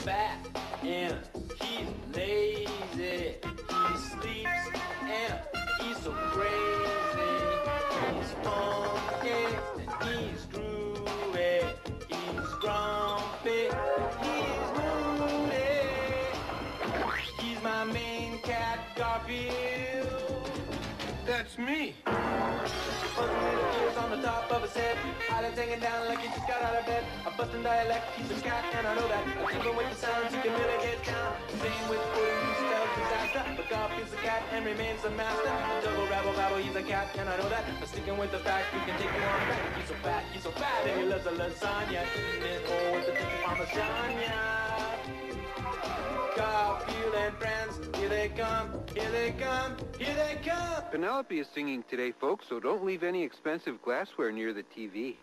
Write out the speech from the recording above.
fat and he's lazy. He sleeps and he's so crazy. He's funky and he's groovy. He's grumpy. He's moody. He's my main cat, Garfield. That's me. Hanging down like he just got out of bed. A bustin' dialect, he's a cat, and I know that. Even with the sounds, he can really get down. Same with Woody, he spells disaster. But Garfield's a cat and remains a master. Double rabble babble, he's a cat, and I know that. But sticking with the fact, we can take him on back. He's so fat, he's so fat, and he loves a lasagna. Eating it all with the they come, here they come, here they come. Penelope is singing today, folks, so don't leave any expensive glassware near the TV.